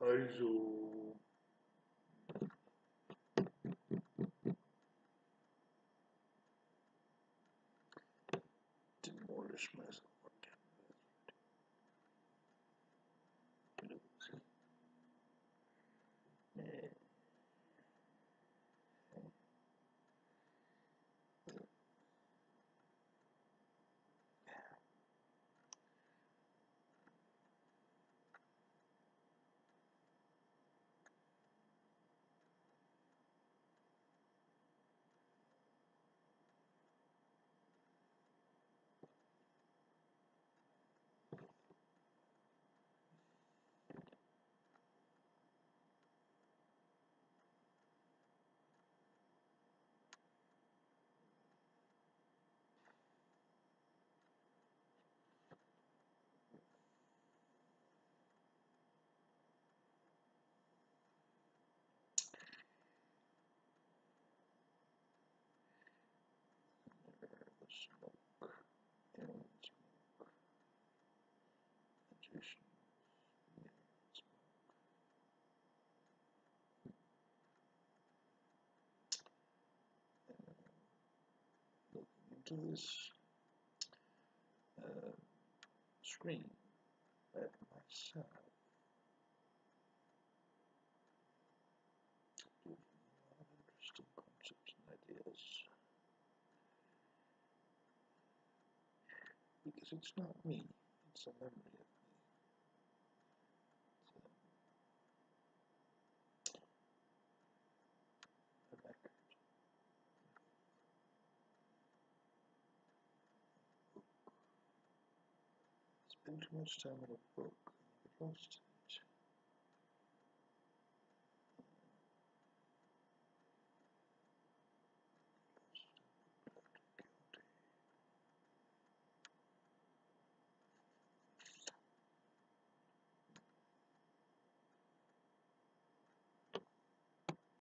Also. Den Molde schmeißen. And looking into this uh, screen at myself. Interesting concepts and ideas. because it's not me, it's a memory of me. It's a, a record. Too much time on a book,